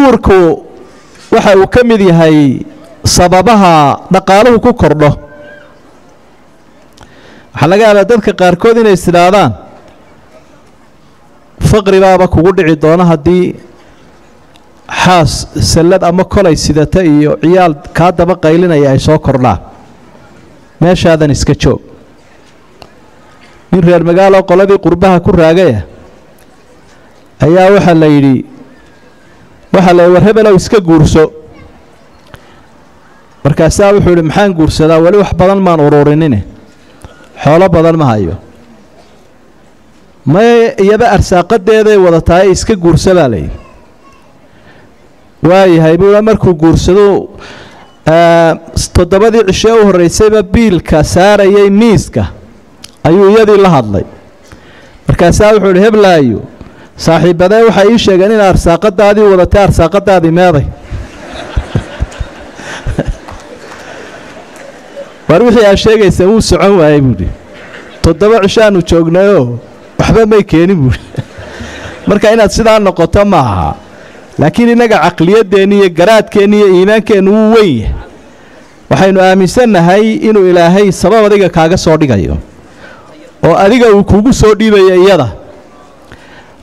guurku waxa uu ka mid yahay sababaha dhaqaaluhu ku kordho. Waxaa laga yaabaa dadka qaarkood inay faqri baaba kugu dhici doona haddii xaas sallad ama kolay sidata iyo ciyaal kaa daba qaylinaya ay soo kordhaan meeshaadan iska joog. Nin reer magaalo qoladii qurbaha ku raagaya ayaa waxaa la yidhi waxaa la war hebelow iska guurso. Markaasaa wuxuu yidhi maxaan guursadaa? Weli wax badan maan ururinine. Xoolo badan ma hayo. May iyaba arsaaqadeeday wadatahay iska guursa baa layidhi waayahay buua markuu guursado toddobadii cishee u horraysayba biilka saarayay miiska. Ayuu iyadii la hadlay. Markaasaa wuxuu idhi heblaayo saaxiibadee waxay ii sheegeen in arsaaqadaadii wadatay arsaaqadaadii meeday. War wixii aad sheegaysa wuu socon waayey buuhi toddoba cishaanu joognayoo waxba may keenin buuhi marka inaad sidaa noqoto ma aha. Laakiin innaga caqliyadeenni iyo garaadkeenni iyo iimaankeennu wuu weyn yahay. Waxaynu aaminsannahay inuu ilaahay sabab adiga kaaga soo dhigayo. Oo adiga uu kugu soo dhiibayo iyada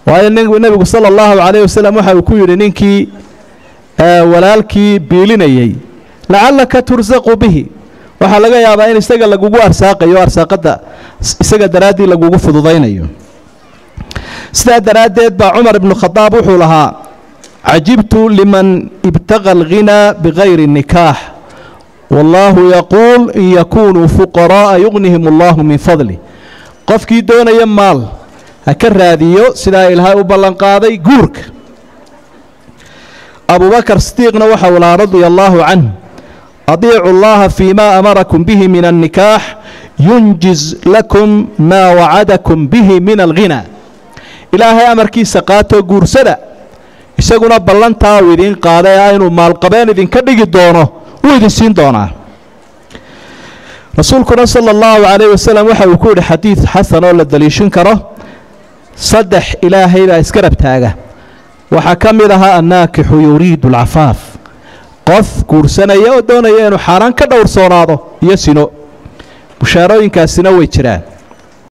waayo nebigu sala allahu calayh wasalam waxa uu ku yidhi ninkii walaalkii biilinayey lacallaka tursaqu bihi. Waxaa laga yaabaa in isaga lagugu arsaaqayo arsaaqadda isaga daraaddii lagugu fududaynayo. Sidaa daraaddeed baa cumar ibnu khadaab wuxuu lahaa cajibtu liman ibtaqa alghinaa bikayri nikaax. Wallaahu yaquul in yakunuu fuqara'a yugnihim allahu min fadli. Qofkii doonaya maal ha ka raadiyo sidaa ilaahay u ballanqaaday guurka. Abubakar sidiiqna waxa uu lahaa radia allaahu canh adiicu llaha fii ma amarakum bihi min annikaax yunjiz lakum maa wacadakum bihi min alghinaa. Ilaahay amarkiisa qaatoo guursada isaguna ballantaa uu idiin ah inuu maalqabeen idinka dhigi doono wuu idin siin doonaa. Rasuulkuna sala allahu calayh wasalam waxa uu ku yidhi xadiid xasan oo la daliishin karo saddex ilaahay baa isgarab taaga. Waxaa ka mid ahaa annaakixu yuriidu alcafaaf. Qof guursanaya oo doonaya inuu xaaraan ka dhowrsoonaado iyo sino. Bushaarooyinkaasina way jiraan